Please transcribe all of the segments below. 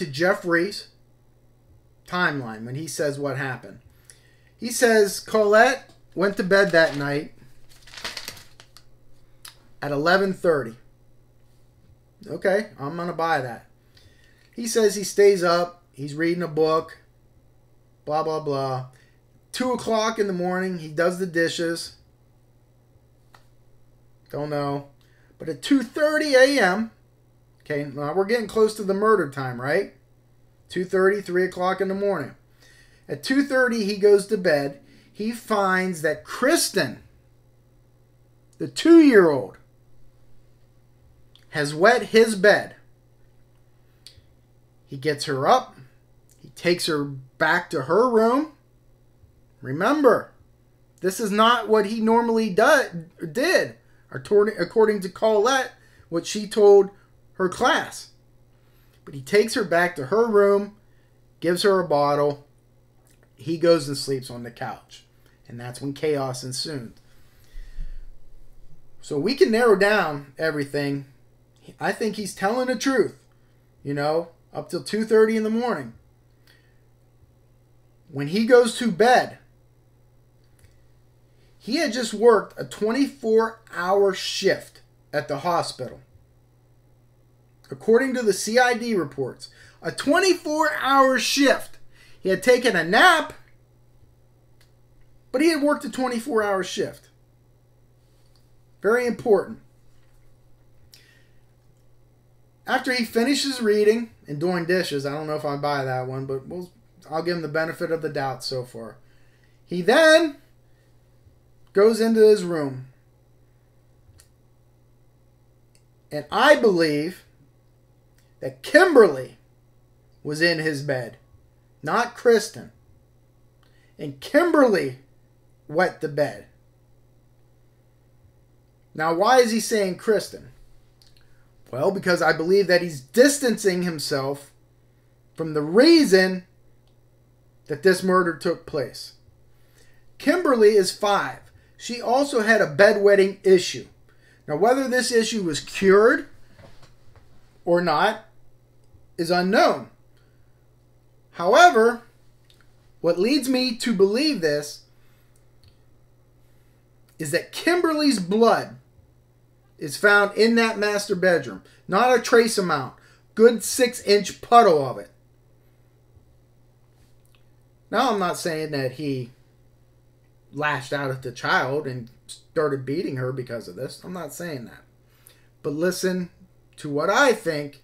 To Jeffrey's timeline when he says what happened. He says Colette went to bed that night at 11:30. Okay, I'm going to buy that. He says he stays up, he's reading a book, blah blah blah. 2 o'clock in the morning, he does the dishes. Don't know. But at 2:30 a.m., Okay, now we're getting close to the murder time, right? 2.30, 3 o'clock in the morning. At 2.30, he goes to bed. He finds that Kristen, the two-year-old, has wet his bed. He gets her up. He takes her back to her room. Remember, this is not what he normally did, according to Colette, what she told her class. But he takes her back to her room, gives her a bottle. He goes and sleeps on the couch. And that's when chaos ensued. So we can narrow down everything. I think he's telling the truth. You know, up till 2:30 in the morning. When he goes to bed, he had just worked a 24-hour shift at the hospital according to the CID reports, a 24 hour shift. He had taken a nap, but he had worked a 24 hour shift. Very important. After he finishes reading and doing dishes, I don't know if I buy that one, but we'll, I'll give him the benefit of the doubt so far. He then goes into his room. And I believe that Kimberly was in his bed, not Kristen. And Kimberly wet the bed. Now, why is he saying Kristen? Well, because I believe that he's distancing himself from the reason that this murder took place. Kimberly is five. She also had a bedwetting issue. Now, whether this issue was cured or not, is unknown. However, what leads me to believe this is that Kimberly's blood is found in that master bedroom. Not a trace amount. Good six inch puddle of it. Now, I'm not saying that he lashed out at the child and started beating her because of this. I'm not saying that. But listen to what I think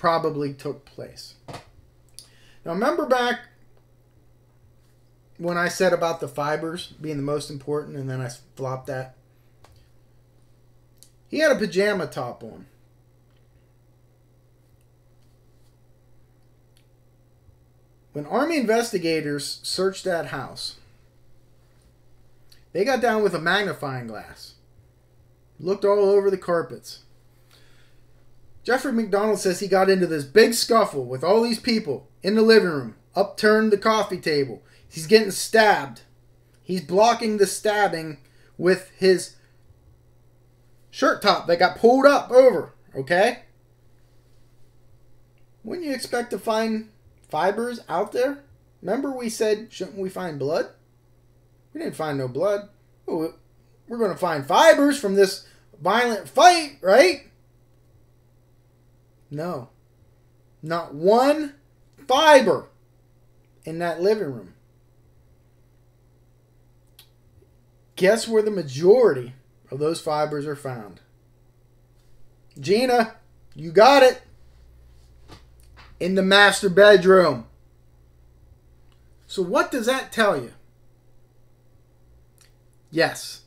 probably took place. Now, remember back when I said about the fibers being the most important, and then I flopped that? He had a pajama top on. When Army investigators searched that house, they got down with a magnifying glass, looked all over the carpets, Jeffrey MacDonald says he got into this big scuffle with all these people in the living room, upturned the coffee table. He's getting stabbed. He's blocking the stabbing with his shirt top that got pulled up over, okay? Wouldn't you expect to find fibers out there? Remember we said, shouldn't we find blood? We didn't find no blood. We're going to find fibers from this violent fight, right? No. Not one fiber in that living room. Guess where the majority of those fibers are found? Gina, you got it. In the master bedroom. So, what does that tell you? Yes,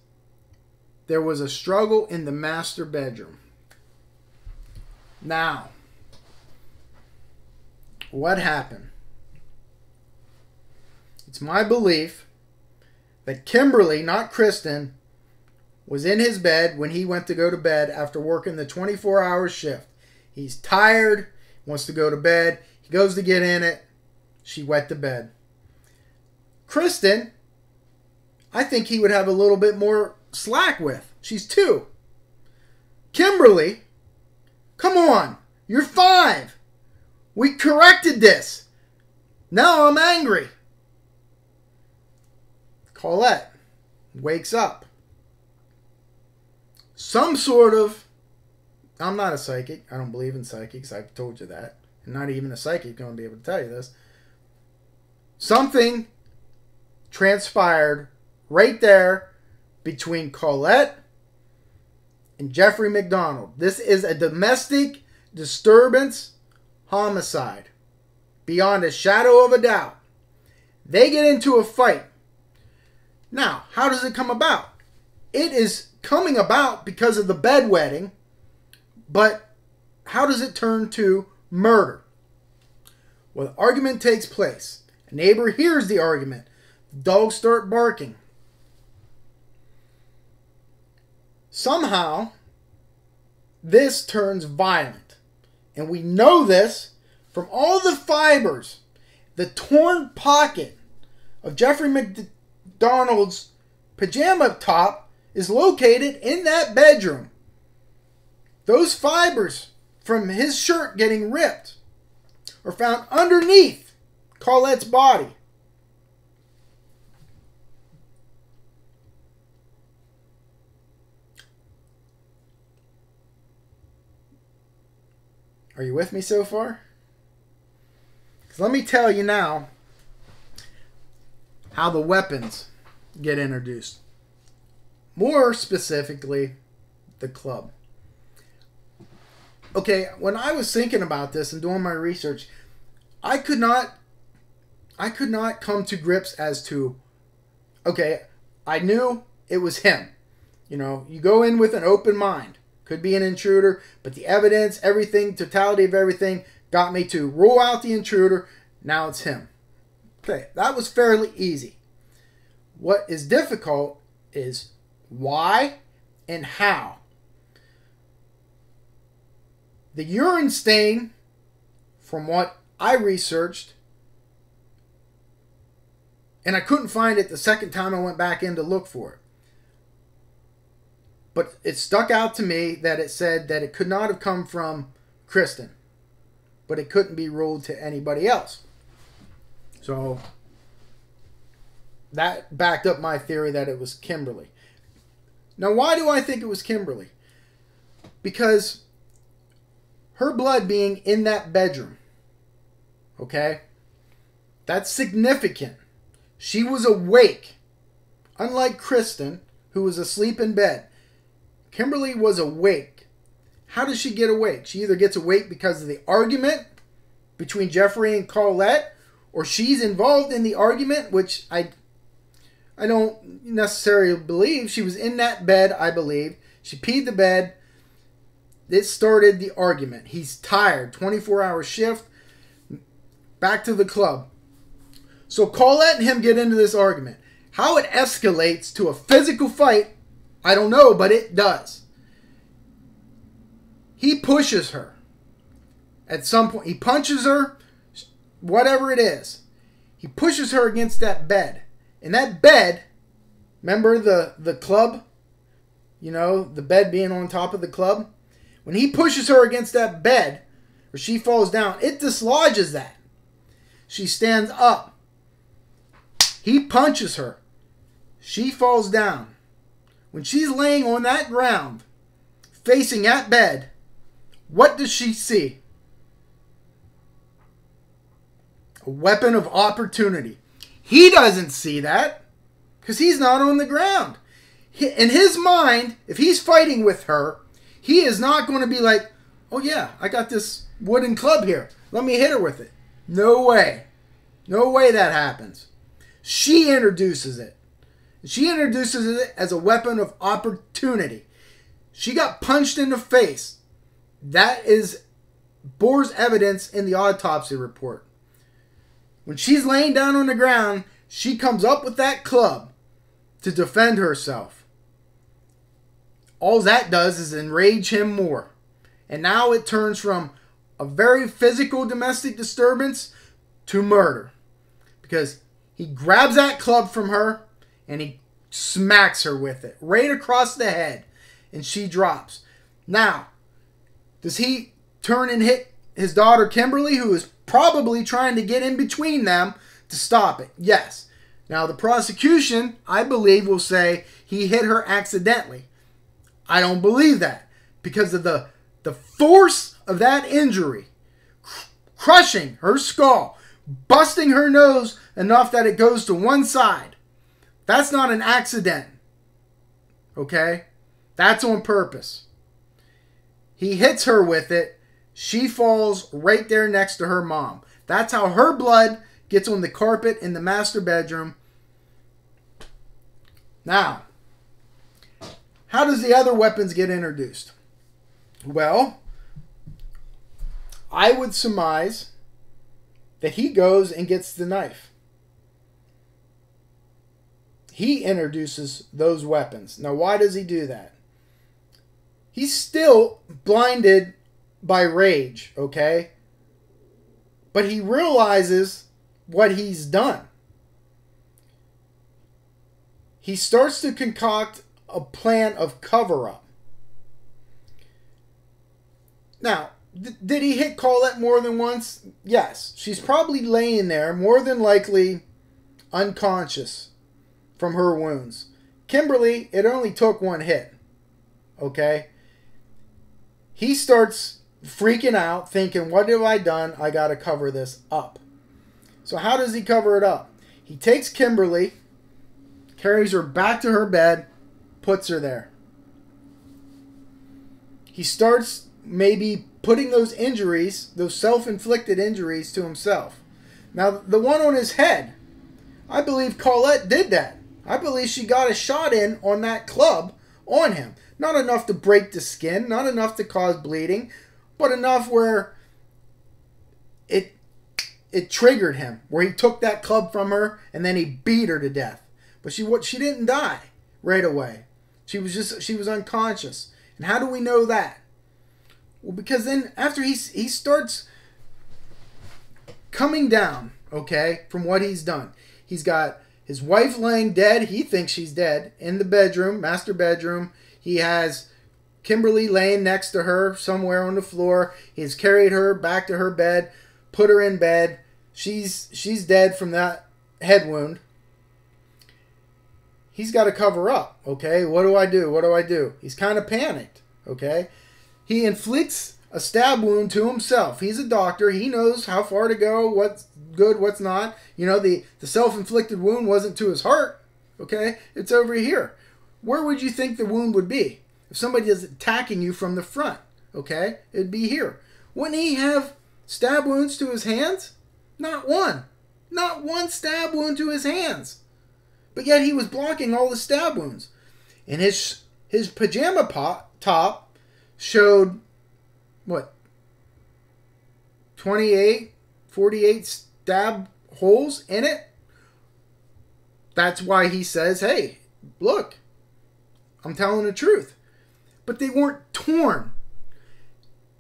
there was a struggle in the master bedroom. Now, what happened? It's my belief that Kimberly, not Kristen, was in his bed when he went to go to bed after working the 24 hour shift. He's tired, wants to go to bed. He goes to get in it. She wet the bed. Kristen, I think he would have a little bit more slack with. She's two. Kimberly, come on. You're five. We corrected this. Now I'm angry. Colette wakes up. Some sort of. I'm not a psychic. I don't believe in psychics. I've told you that. And not even a psychic going to be able to tell you this. Something transpired right there between Colette and Jeffrey MacDonald. This is a domestic disturbance homicide. Beyond a shadow of a doubt. They get into a fight. Now, how does it come about? It is coming about because of the bedwetting, but how does it turn to murder? Well, the argument takes place. A neighbor hears the argument. Dogs start barking. Somehow, this turns violent. And we know this from all the fibers, the torn pocket of Jeffrey MacDonald's pajama top is located in that bedroom. Those fibers from his shirt getting ripped are found underneath Colette's body. Are you with me so far? 'Cause let me tell you now how the weapons get introduced. More specifically, the club. Okay, when I was thinking about this and doing my research, I could not I could not come to grips as to okay, I knew it was him. You know, you go in with an open mind. Could be an intruder, but the evidence, everything, totality of everything got me to rule out the intruder. Now it's him. Okay, that was fairly easy. What is difficult is why and how. The urine stain, from what I researched, and I couldn't find it the second time I went back in to look for it. But it stuck out to me that it said that it could not have come from Kristen, but it couldn't be ruled to anybody else. So that backed up my theory that it was Kimberly. Now, why do I think it was Kimberly? Because her blood being in that bedroom, okay, that's significant. She was awake, unlike Kristen, who was asleep in bed. Kimberly was awake. How does she get awake? She either gets awake because of the argument between Jeffrey and Colette, or she's involved in the argument, which I I don't necessarily believe. She was in that bed, I believe. She peed the bed. It started the argument. He's tired, 24 hour shift, back to the club. So Colette and him get into this argument. How it escalates to a physical fight I don't know, but it does. He pushes her. At some point, he punches her, whatever it is. He pushes her against that bed. And that bed, remember the, the club? You know, the bed being on top of the club? When he pushes her against that bed, or she falls down, it dislodges that. She stands up. He punches her. She falls down. When she's laying on that ground, facing that bed, what does she see? A weapon of opportunity. He doesn't see that because he's not on the ground. In his mind, if he's fighting with her, he is not going to be like, oh yeah, I got this wooden club here. Let me hit her with it. No way. No way that happens. She introduces it. She introduces it as a weapon of opportunity. She got punched in the face. That is Bohr's evidence in the autopsy report. When she's laying down on the ground, she comes up with that club. to defend herself. All that does is enrage him more. And now it turns from a very physical domestic disturbance to murder. Because he grabs that club from her and he smacks her with it right across the head. And she drops. Now, does he turn and hit his daughter Kimberly, who is probably trying to get in between them to stop it? Yes. Now, the prosecution, I believe, will say he hit her accidentally. I don't believe that because of the the force of that injury, cr- crushing her skull, busting her nose enough that it goes to one side. That's not an accident. Okay? That's on purpose. He hits her with it. She falls right there next to her mom. That's how her blood gets on the carpet in the master bedroom. Now, how does the other weapons get introduced? Well, I would surmise that he goes and gets the knife. He introduces those weapons. Now, why does he do that? He's still blinded by rage, okay? But he realizes what he's done. He starts to concoct a plan of cover up. Now, did he hit Colette more than once? Yes. She's probably laying there, more than likely unconscious from her wounds. Kimberly, it only took one hit. Okay? He starts freaking out, thinking, What have I done? I got to cover this up. So, how does he cover it up? He takes Kimberly, carries her back to her bed, puts her there. He starts maybe putting those injuries, those self inflicted injuries, to himself. Now, the one on his head, I believe Colette did that. I believe she got a shot in on that club on him. Not enough to break the skin, not enough to cause bleeding, but enough where it it triggered him, where he took that club from her and then he beat her to death. But she what she didn't die right away. She was just she was unconscious. And how do we know that? Well, because then after he he starts coming down, okay, from what he's done. He's got his wife laying dead. He thinks she's dead in the bedroom, master bedroom. He has Kimberly laying next to her somewhere on the floor. He's carried her back to her bed, put her in bed. She's she's dead from that head wound. He's got to cover up, okay? What do I do? What do I do? He's kind of panicked, okay? He inflicts a stab wound to himself. He's a doctor. He knows how far to go, what's good, what's not. You know, the, the self inflicted wound wasn't to his heart, okay? It's over here. Where would you think the wound would be? If somebody is attacking you from the front, okay? It'd be here. Wouldn't he have stab wounds to his hands? Not one. Not one stab wound to his hands. But yet he was blocking all the stab wounds. And his his pajama pot, top showed what? 28 48 stab holes in it? That's why he says hey look i'm telling the truth. But they weren't torn.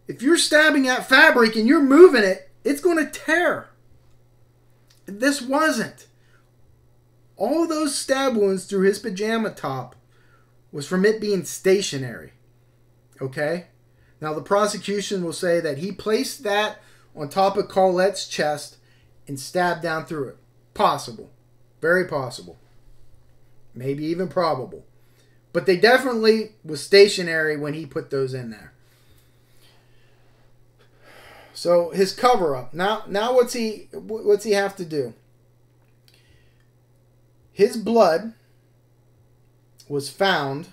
If you're stabbing at fabric and you're moving it it's going to tear. This wasn't. All those stab wounds through his pajama top was from it being stationary okay now, the prosecution will say that he placed that on top of Colette's chest and stabbed down through it. Possible. Very possible. Maybe even probable. But they definitely was stationary when he put those in there. So his cover up. Now now what's he what's he have to do? His blood was found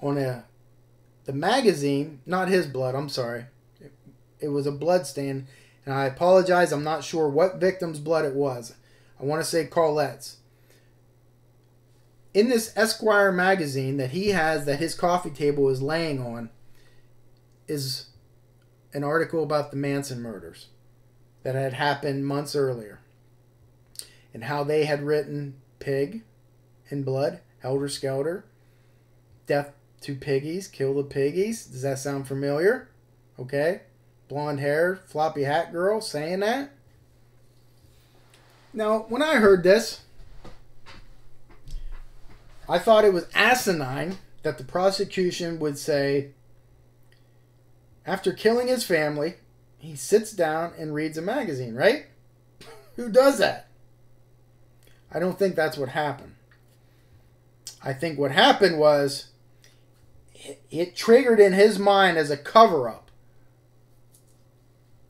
on a the magazine, not his blood, I'm sorry. It, it was a blood stain, and I apologize, I'm not sure what victim's blood it was. I want to say Colette's. In this Esquire magazine that he has, that his coffee table is laying on, is an article about the Manson murders that had happened months earlier and how they had written pig and blood Helter Skelter, Death to Piggies, Kill the Piggies. Does that sound familiar? Okay. Blonde hair, floppy hat girl saying that. Now, when I heard this, I thought it was asinine that the prosecution would say, after killing his family, he sits down and reads a magazine, right? Who does that? I don't think that's what happened. I think what happened was it, triggered in his mind as a cover up.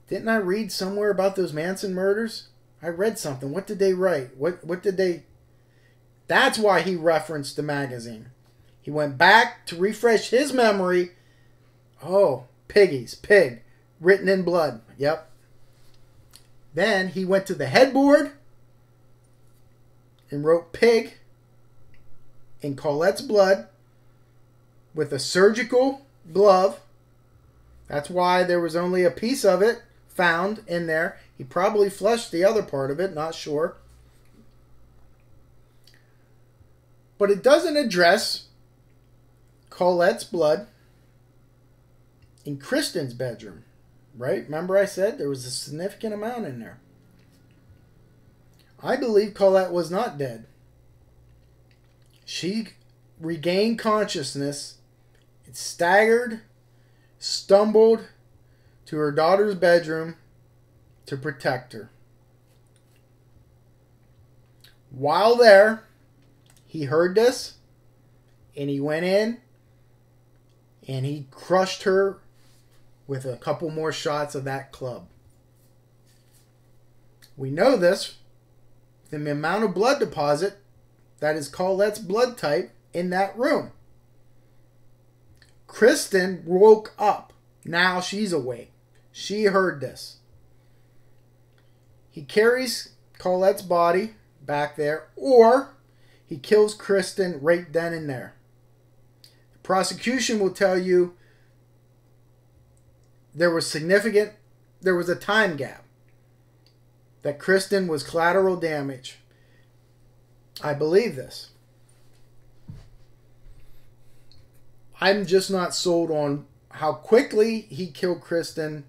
Didn't I read somewhere about those Manson murders? I read something. What did they write? What what did they That's why he referenced the magazine. He went back to refresh his memory. Oh, piggies, pig, written in blood. Yep. Then he went to the headboard and wrote pig in Colette's blood with a surgical glove. That's why there was only a piece of it found in there. He probably flushed the other part of it, not sure. But it doesn't address Colette's blood in Kristen's bedroom, right? Remember I said there was a significant amount in there. I believe Colette was not dead. She regained consciousness, staggered, stumbled to her daughter's bedroom to protect her. While there, he heard this and he went in and he crushed her with a couple more shots of that club. We know this from the amount of blood deposit that is Colette's blood type in that room. Kristen woke up. Now she's awake. She heard this. He carries Colette's body back there, or he kills Kristen right then and there. The prosecution will tell you there was significant, there was a time gap that Kristen was collateral damage. I believe this. I'm just not sold on how quickly he killed Kristen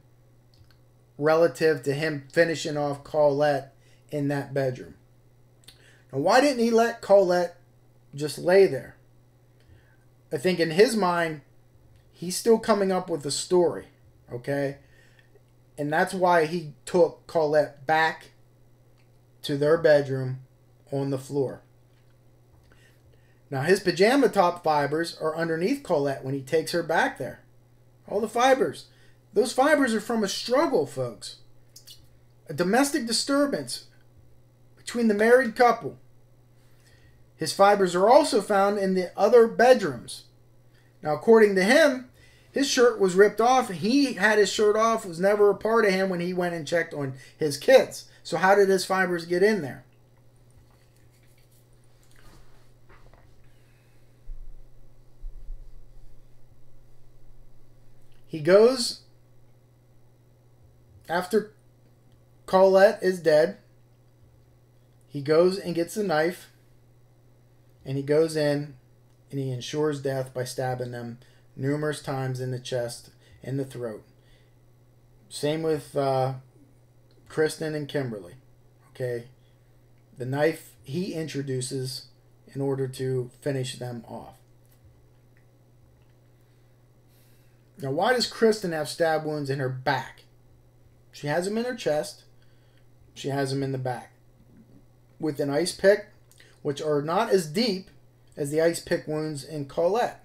relative to him finishing off Colette in that bedroom. Now, why didn't he let Colette just lay there? I think in his mind, he's still coming up with a story, okay? And that's why he took Colette back to their bedroom on the floor. Now, his pajama top fibers are underneath Colette when he takes her back there. All the fibers. Those fibers are from a struggle, folks. A domestic disturbance between the married couple. His fibers are also found in the other bedrooms. Now, according to him, his shirt was ripped off. He had his shirt off, was never a part of him when he went and checked on his kids. So, how did his fibers get in there? He goes after Colette is dead. He goes and gets a knife and he goes in and he ensures death by stabbing them numerous times in the chest and the throat. Same with uh, Kristen and Kimberly. Okay. The knife he introduces in order to finish them off. Now, why does Kristen have stab wounds in her back? She has them in her chest. She has them in the back. With an ice pick, which are not as deep as the ice pick wounds in Colette.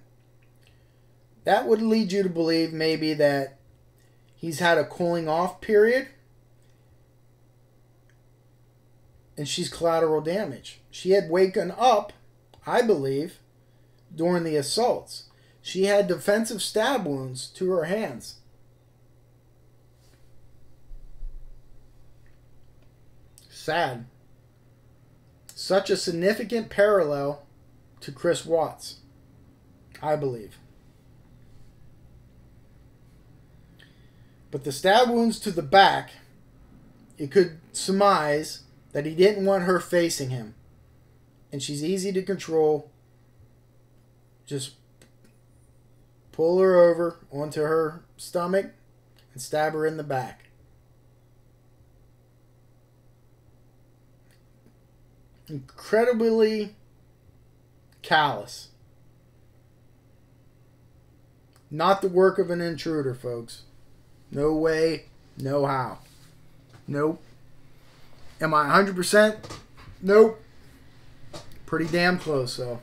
That would lead you to believe maybe that he's had a cooling off period and she's collateral damage. She had waken up, I believe, during the assaults. She had defensive stab wounds to her hands. Sad. Such a significant parallel to Chris Watts, I believe. But the stab wounds to the back, it could surmise that he didn't want her facing him. And she's easy to control just pull her over onto her stomach and stab her in the back. Incredibly callous. Not the work of an intruder, folks. No way, no how. Nope. Am I 100%? Nope. Pretty damn close, though.